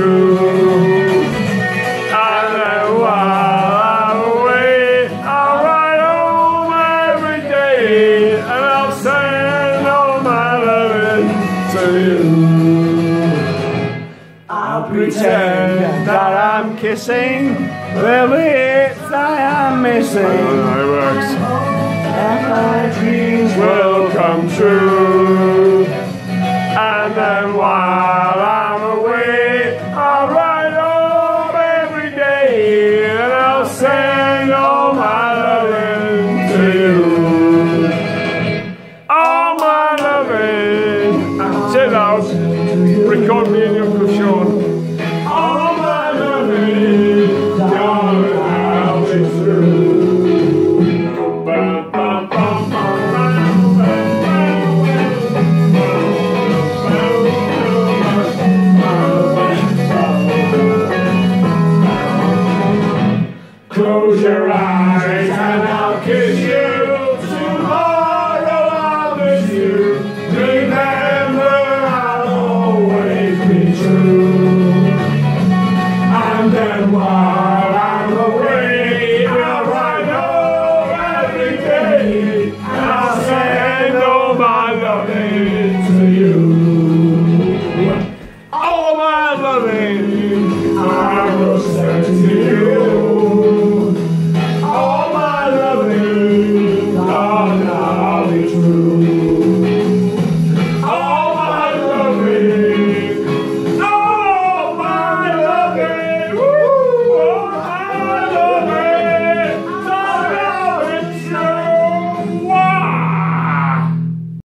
And then while I'm away, I'll ride home every day, and I'll send all my loving to you. I'll pretend that I'm kissing the lips I am missing. And my dreams will come true. And then while Close your eyes and I'll kiss you. Tomorrow I'll miss you. Remember I'll always be true. And then while I'm away, I'll write home every day. And I'll send all my loving to you. All my loving I will send to you.